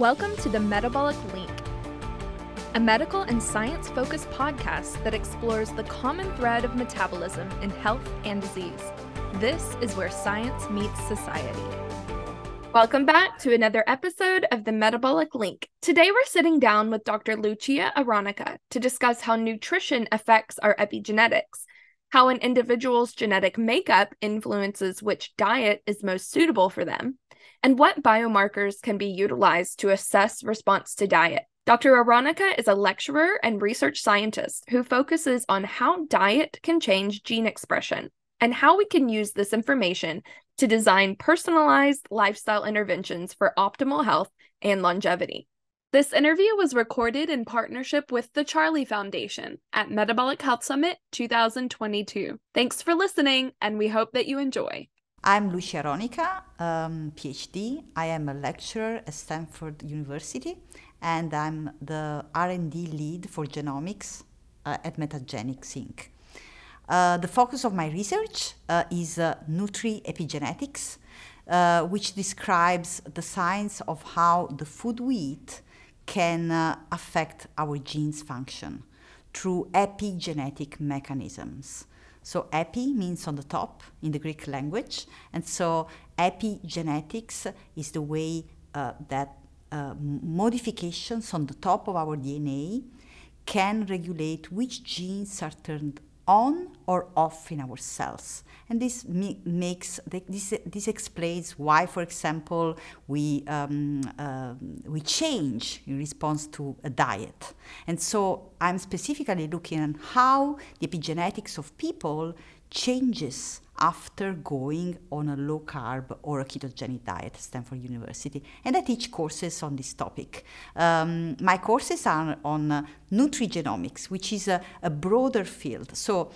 Welcome to the Metabolic Link, a medical and science focused podcast that explores the common thread of metabolism in health and disease. This is where science meets society. Welcome back to another episode of the Metabolic Link. Today we're sitting down with Dr. Lucia Aronica to discuss how nutrition affects our epigenetics, how an individual's genetic makeup influences which diet is most suitable for them, and what biomarkers can be utilized to assess response to diet. Dr. Aronica is a lecturer and research scientist who focuses on how diet can change gene expression and how we can use this information to design personalized lifestyle interventions for optimal health and longevity. This interview was recorded in partnership with the Charlie Foundation at Metabolic Health Summit 2022. Thanks for listening, and we hope that you enjoy. I'm Lucia Aronica, um, PhD. I am a lecturer at Stanford University, and I'm the R&D lead for genomics uh, at Metagenics Inc. Uh, the focus of my research uh, is uh, nutri-epigenetics, uh, which describes the science of how the food we eat can uh, affect our genes function through epigenetic mechanisms. So epi means on the top in the Greek language, and so epigenetics is the way uh, that uh, modifications on the top of our DNA can regulate which genes are turned on or off in our cells. And this makes this this explains why, for example, we um, uh, we change in response to a diet. And so I'm specifically looking at how the epigenetics of people changes after going on a low carb or a ketogenic diet at Stanford University. And I teach courses on this topic. Um, my courses are on uh, nutrigenomics, which is a, a, broader field. So,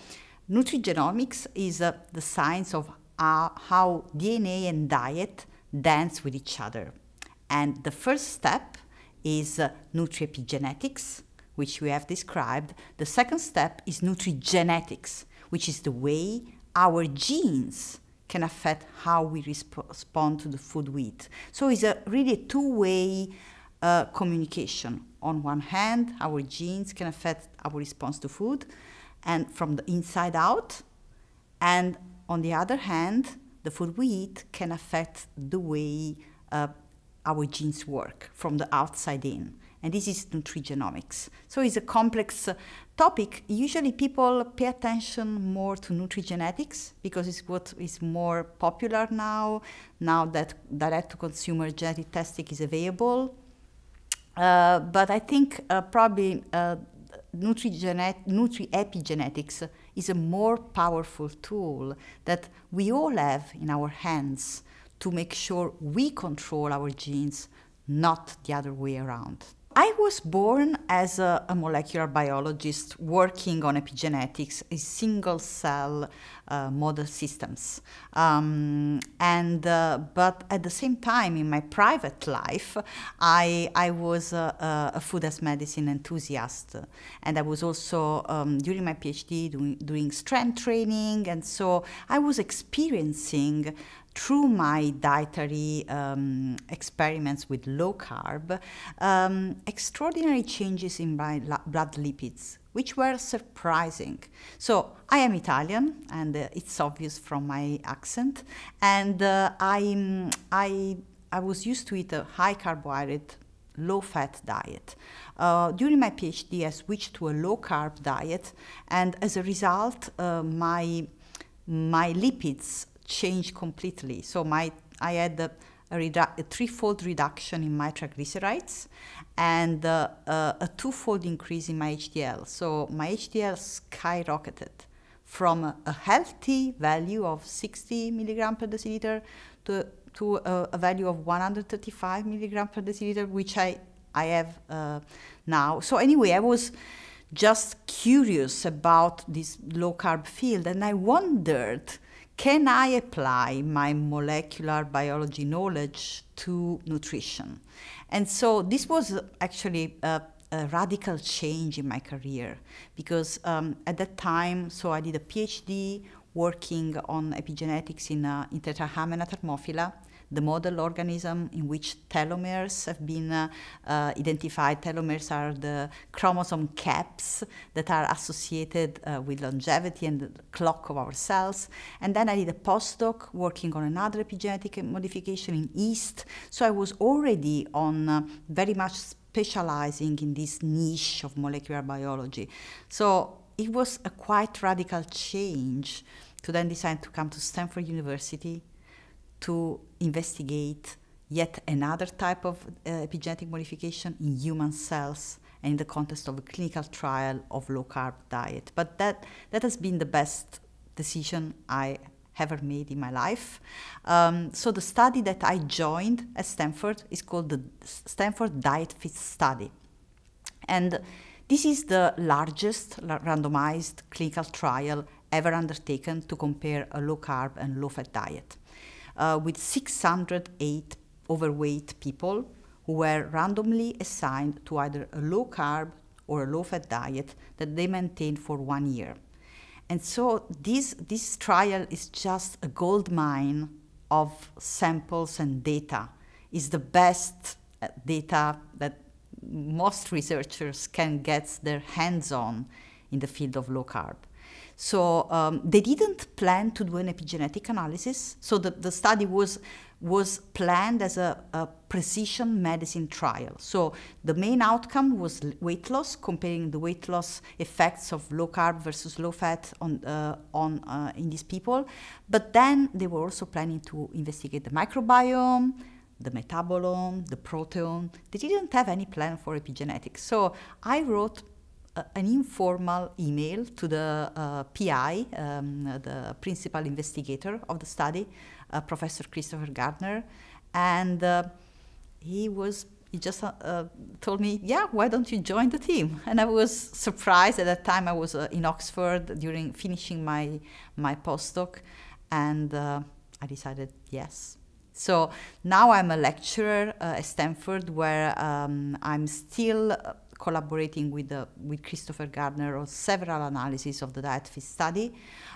nutrigenomics is uh, the science of uh, how DNA and diet dance with each other. And the first step is uh, nutriepigenetics, which we have described. The second step is nutrigenetics, which is the way our genes can affect how we resp- respond to the food we eat. So it's a really two-way uh, communication. On one hand, our genes can affect our response to food, and from the inside out. And on the other hand, the food we eat can affect the way uh, our genes work from the outside in and this is nutrigenomics. So it's a complex uh, topic. Usually people pay attention more to nutrigenetics because it's what is more popular now, now that direct-to-consumer genetic testing is available. Uh, but I think uh, probably uh, nutri-epigenetics is a more powerful tool that we all have in our hands to make sure we control our genes, not the other way around. I was born as a, a, molecular biologist working on epigenetics, in single cell uh, model systems. Um, and, uh, but at the same time, in my private life, I, I was a, a food as medicine enthusiast. And I was also, um, during my PhD, doing, doing strength training. And so I was experiencing through my dietary um, experiments with low carb, um, extraordinary changes in my blood lipids, which were surprising. So I am Italian, and uh, it's obvious from my accent, and uh, I, I, I was used to eat a high carbohydrate, low fat diet. Uh, during my PhD, I switched to a low carb diet, and as a result, uh, my my lipids changed completely. So my I had a, a, a threefold reduction in my triglycerides and uh, uh, a twofold increase in my HDL. So my HDL skyrocketed from a, a healthy value of 60 milligram per deciliter to, to a, a, value of 135 milligram per deciliter, which I, I have uh, now. So anyway, I was just curious about this low carb field and I wondered can I apply my molecular biology knowledge to nutrition? And so this was actually a, a radical change in my career because um, at that time, so I did a PhD working on epigenetics in, uh, Tetrahymena thermophila. The model organism in which telomeres have been uh, uh, identified. Telomeres are the chromosome caps that are associated uh, with longevity and the clock of our cells. And then I did a postdoc working on another epigenetic modification in yeast. So I was already on uh, very much specializing in this niche of molecular biology. So it was a quite radical change to then decide to come to Stanford University to investigate yet another type of uh, epigenetic modification in human cells and in the context of a clinical trial of low carb diet. But that, that has been the best decision I ever made in my life. Um, so the study that I joined at Stanford is called the Stanford Diet Fit Study. And this is the largest randomized clinical trial ever undertaken to compare a low carb and low fat diet, uh, with 608 overweight people who were randomly assigned to either a low carb or a low fat diet that they maintained for one year. And so this, this trial is just a gold mine of samples and data. Is the best uh, data that most researchers can get their hands on in the field of low carb. So um, they didn't plan to do an epigenetic analysis. So the, the study was was planned as a, a, precision medicine trial. So the main outcome was weight loss, comparing the weight loss effects of low carb versus low fat on, uh, on uh, in these people. But then they were also planning to investigate the microbiome, the metabolome, the proteome. They didn't have any plan for epigenetics. So I wrote an informal email to the uh, PI, um, the principal investigator of the study, uh, Professor Christopher Gardner, and uh, he was he just uh, uh, told me, "Yeah, why don't you join the team?" And I was surprised. At that time, I was in Oxford during finishing my my postdoc, and I decided yes. So now I'm a lecturer uh, at Stanford where um, I'm still uh, collaborating with, uh, with Christopher Gardner on several analyses of the diet fit study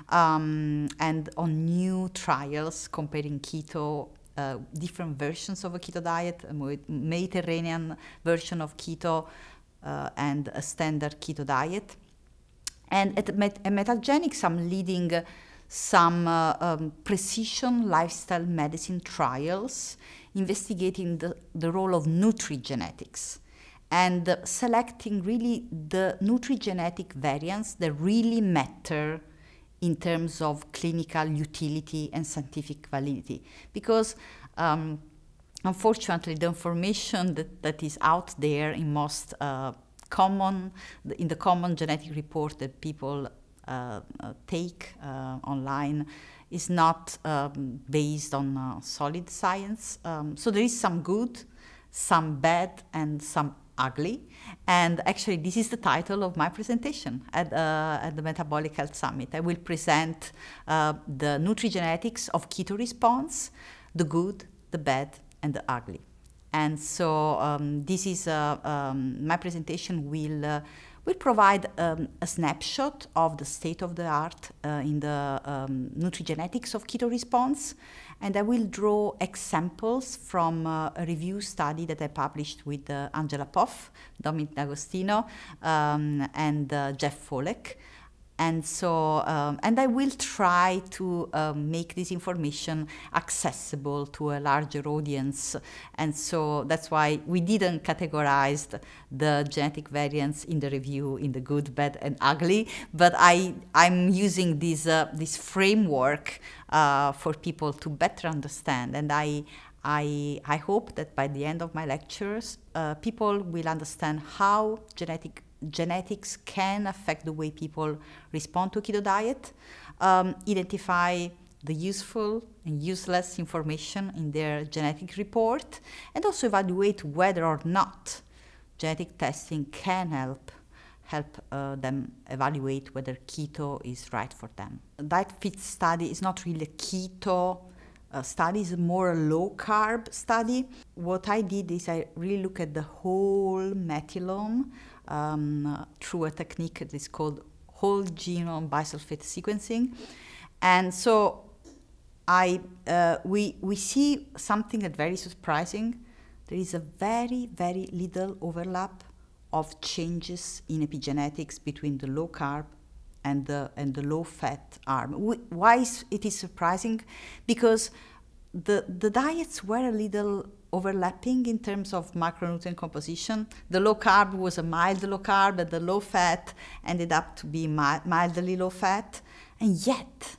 um, and on new trials comparing keto, uh, different versions of a keto diet, a Mediterranean version of keto uh, and a standard keto diet. And at, Met- at Metagenics, I'm leading some uh, um, precision lifestyle medicine trials investigating the, the role of nutrigenetics and uh, selecting really the nutrigenetic variants that really matter in terms of clinical utility and scientific validity. Because um, unfortunately, the information that, that is out there in most uh, common, in the common genetic report that people uh, uh, take uh, online is not um, based on solid science. Um, so there is some good, some bad, and some ugly. And actually, this is the title of my presentation at, uh, at the Metabolic Health Summit. I will present uh, the nutrigenetics of keto response, the good, the bad, and the ugly. And so um, this is uh, um, my presentation will will provide um, a snapshot of the state of the art uh, in the um, nutrigenetics of keto response. And I will draw examples from uh, a review study that I published with uh, Angela Poff, Dominic D'Agostino, um, and uh, Jeff Volek. And so, um, and I will try to um, make this information accessible to a larger audience. And so that's why we didn't categorize the genetic variants in the review in the good, bad, and ugly. But I, I'm using this, uh, this framework uh, for people to better understand. And I, I, I hope that by the end of my lectures, uh, people will understand how genetic genetics can affect the way people respond to keto diet, um, identify the useful and useless information in their genetic report, and also evaluate whether or not genetic testing can help help uh, them evaluate whether keto is right for them. Diet fit study is not really a keto uh, study, it's more a low carb study. What I did is I really look at the whole methylome um, through a technique that is called whole genome bisulfite sequencing. And so I, uh, we, we see something that very surprising. There is a very, very little overlap of changes in epigenetics between the low carb and the, and the low fat arm. Why is it is surprising? Because the, the diets were a little overlapping in terms of macronutrient composition. The low carb was a mild low carb, and the low fat ended up to be mildly low fat. And yet,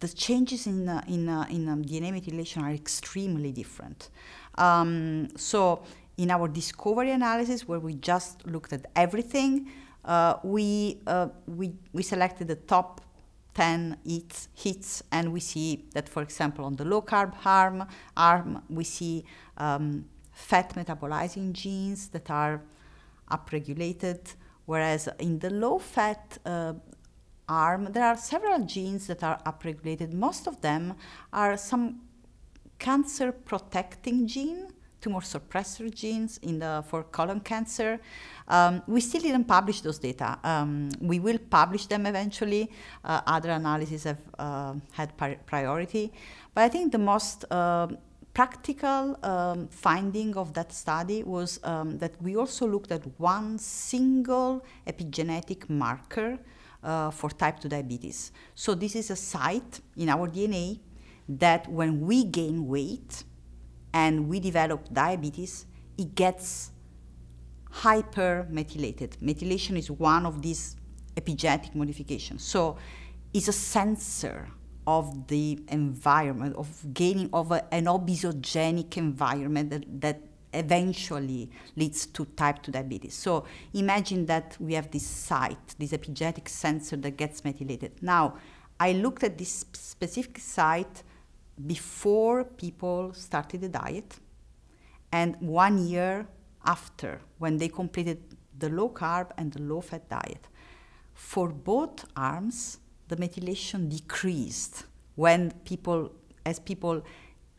the changes in, uh, in, uh, in um, DNA methylation are extremely different. Um, so, in our discovery analysis, where we just looked at everything, uh, we, uh, we, we selected the top 10 hits, hits, and we see that, for example, on the low carb arm, arm we see um, fat metabolizing genes that are upregulated, whereas in the low fat uh, arm, there are several genes that are upregulated. Most of them are some cancer protecting gene tumor suppressor genes in the, for colon cancer. Um, we still didn't publish those data. Um, we will publish them eventually. Uh, other analyses have uh, had priority. But I think the most uh, practical um, finding of that study was um, that we also looked at one single epigenetic marker uh, for type 2 diabetes. So this is a site in our DNA that when we gain weight, and we develop diabetes, it gets hypermethylated. Methylation is one of these epigenetic modifications. So it's a sensor of the environment, of gaining of a, an obesogenic environment that, that eventually leads to type 2 diabetes. So imagine that we have this site, this epigenetic sensor that gets methylated. Now, I looked at this specific site before people started the diet and one year after when they completed the low carb and the low fat diet. For both arms, the methylation decreased when people, as people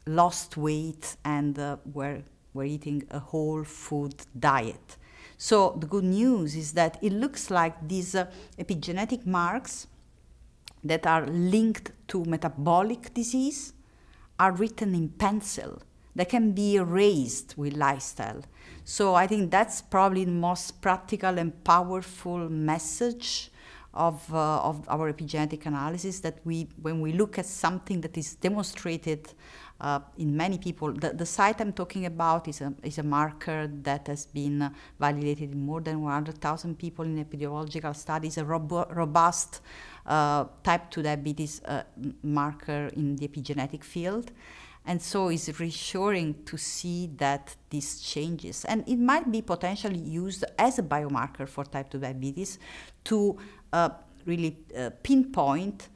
lost weight and uh, were, were eating a whole food diet. So the good news is that it looks like these uh, epigenetic marks that are linked to metabolic disease are written in pencil. They can be erased with lifestyle. So I think that's probably the most practical and powerful message of, uh, of our epigenetic analysis that we, when we look at something that is demonstrated uh, in many people, the, the, site I'm talking about is a, is a marker that has been uh, validated in more than 100,000 people in epidemiological studies, a robu robust uh, type 2 diabetes uh, marker in the epigenetic field. And so it's reassuring to see that this changes. And it might be potentially used as a biomarker for type 2 diabetes to uh, really uh, pinpoint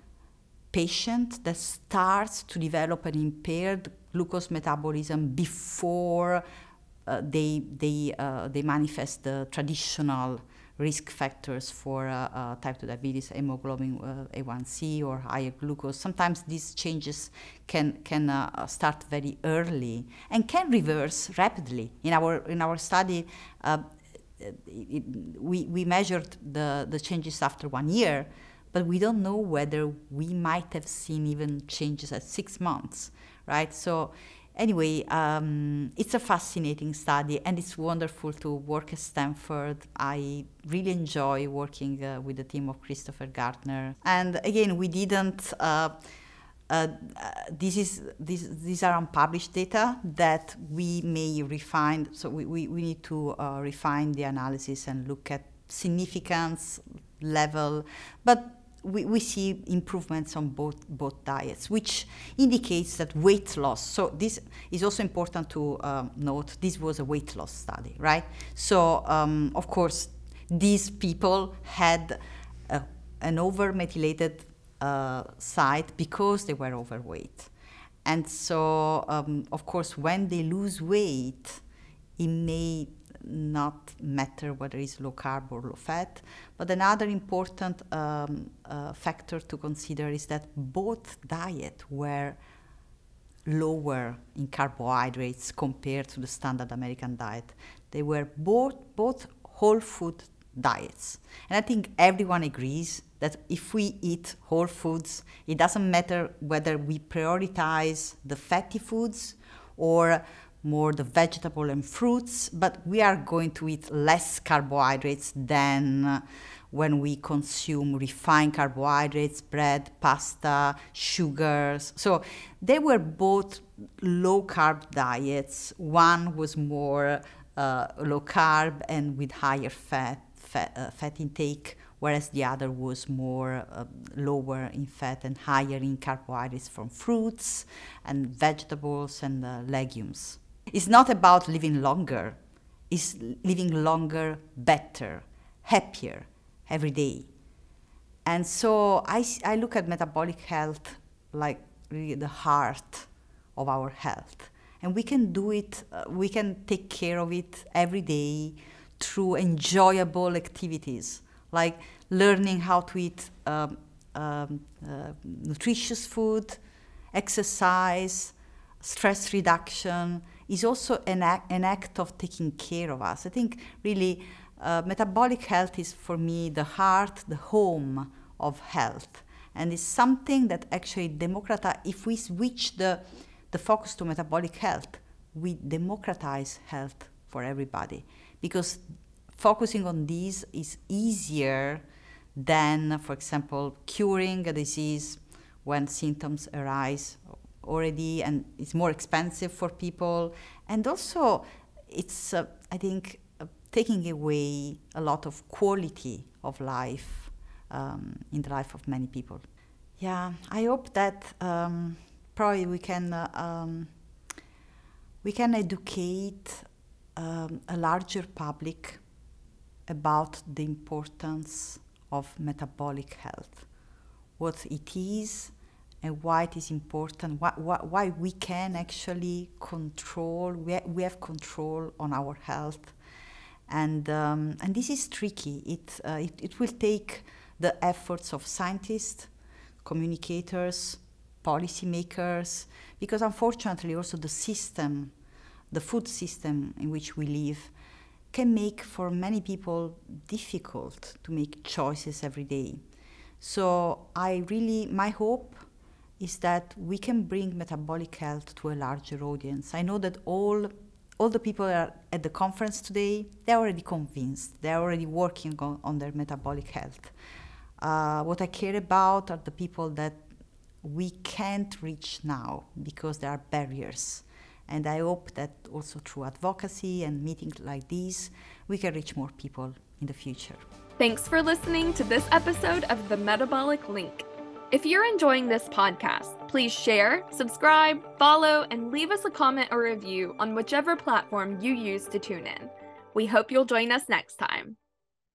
patient that starts to develop an impaired glucose metabolism before uh, they, they, uh, they manifest the traditional risk factors for uh, uh, type 2 diabetes, hemoglobin uh, A1C or higher glucose. Sometimes these changes can, can uh, start very early and can reverse rapidly. In our, in our study, it, we, we measured the, the changes after one year, but we don't know whether we might have seen even changes at six months, right? So anyway, um, it's a fascinating study and it's wonderful to work at Stanford. I really enjoy working uh, with the team of Christopher Gardner. And again, we didn't. Uh, uh, this is this, these are unpublished data that we may refine. So we, we, we need to uh, refine the analysis and look at significance level. But we, we see improvements on both, both diets, which indicates that weight loss. So this is also important to um, note. This was a weight loss study, right? So um, of course, these people had an over-methylated uh, site because they were overweight. And so, um, of course, when they lose weight, it may not matter whether it's low carb or low fat. But another important um, uh, factor to consider is that both diets were lower in carbohydrates compared to the standard American diet. They were both, both whole food diets. And I think everyone agrees that if we eat whole foods, it doesn't matter whether we prioritize the fatty foods or more the vegetable and fruits, but we are going to eat less carbohydrates than when we consume refined carbohydrates, bread, pasta, sugars. So they were both low carb diets. One was more uh, low carb and with higher fat, fat, uh, fat intake, whereas the other was more uh, lower in fat and higher in carbohydrates from fruits and vegetables and uh, legumes. It's not about living longer, it's living longer better, happier every day. And so I, I look at metabolic health like really the heart of our health. And we can do it, uh, we can take care of it every day through enjoyable activities, like learning how to eat um, um, uh, nutritious food, exercise, stress reduction, is also an act, an act of taking care of us. I think really uh, metabolic health is for me the heart, the home of health. And it's something that actually democratize, if we switch the, the focus to metabolic health, we democratize health for everybody. Because focusing on these is easier than, for example, curing a disease when symptoms arise already and it's more expensive for people. And also, it's, uh, I think, uh, taking away a lot of quality of life um, in the life of many people. Yeah, I hope that um, probably we can, uh, um, we can educate um, a larger public about the importance of metabolic health, what it is, and why it is important, why, why, why we can actually control, we, ha- we have control on our health. And, um, and this is tricky. It, uh, it, it will take the efforts of scientists, communicators, policymakers, because unfortunately also the system, the food system in which we live, can make for many people difficult to make choices every day. So I really, my hope is that we can bring metabolic health to a larger audience. I know that all all the people are at the conference today, they're already convinced. They're already working on, on their metabolic health. Uh, what I care about are the people that we can't reach now because there are barriers. And I hope that also through advocacy and meetings like these, we can reach more people in the future. Thanks for listening to this episode of The Metabolic Link. If you're enjoying this podcast, please share, subscribe, follow, and leave us a comment or review on whichever platform you use to tune in. We hope you'll join us next time.